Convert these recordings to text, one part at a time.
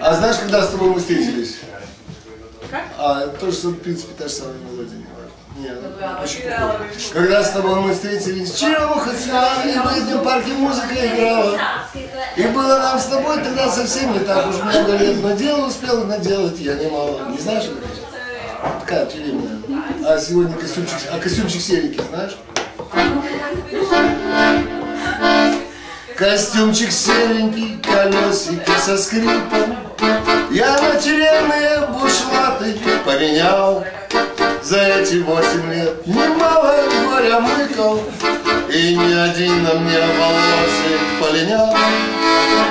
А знаешь, когда с тобой мы встретились? Как? А, тоже, в принципе, та же самая мелодия. Нет, похоже. Когда с тобой мы встретились, черемуха и в этом парке музыка играла. И было нам с тобой тогда совсем не так уж много лет, но дело успел наделать я немало. Не знаешь, это? Такая тюремная. А сегодня костюмчик, а костюмчик серенький, знаешь? Костюмчик серенький, колесики со скрипом. Я на тюремные бушлаты поменял. За эти восемь лет немало горя мыкал, И ни один на мне волосик полинял.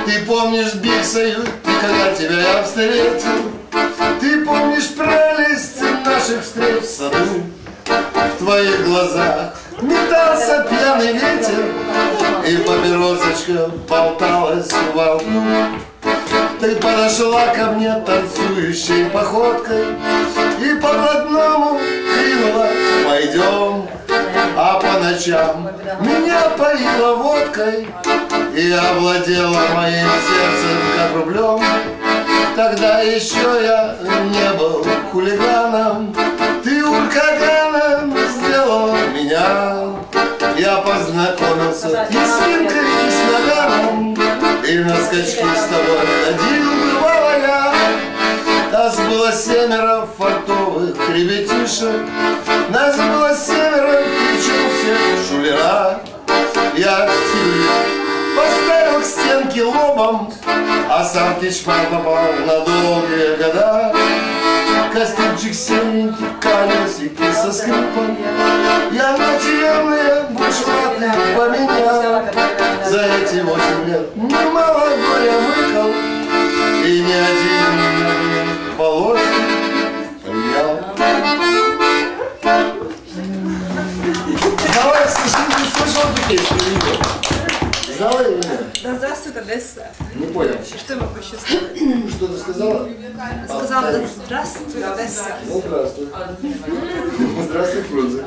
Ты помнишь Биксою, когда тебя я встретил? Ты помнишь прелесть наших встреч в саду? В твоих глазах метался пьяный ветер, И папиросочка болталась во рту. Ты подошла ко мне танцующей походкой И по родному крикнула «Пойдем!» А по ночам меня поила водкой И овладела моим сердцем как рублем Тогда еще я не был хулиганом познакомился. Винкой, и с Наганом И на скачки с тобой ходил, бывало я. Нас было семеро фартовых ребятишек. Нас было семеро, причем все шулера Я тебя поставил к стенке лобом А сам в кичмар попал на долгие года. Костюмчик серенький, колесики со скрипом. Я восемь лет немало горя мыкал И ни один волос поменял Давай, не слышал эту песню? Знала или нет? Да здравствует Одесса. Не понял. Что я могу еще сказать? Что ты сказала? Сказала, да здравствуй Одесса. Ну, здравствуй. Здравствуй, Фрунзе.